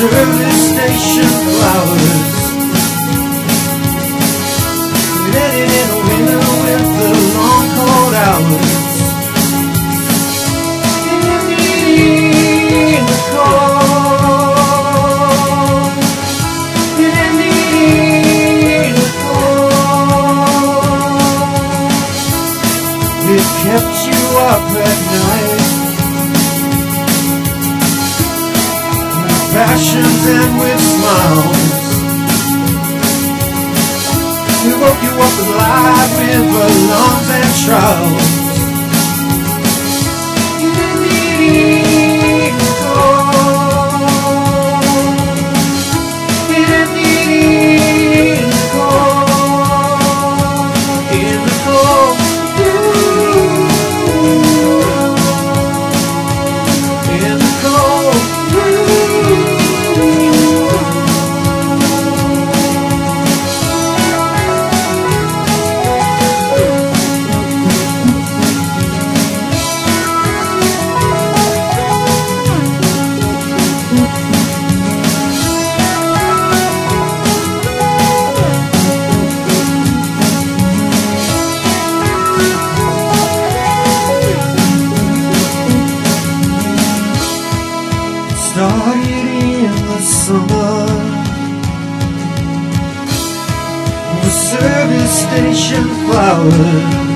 service station flowers. Passions and with smiles. We woke you up alive with alarms and trials. Started in the summer The service station flowers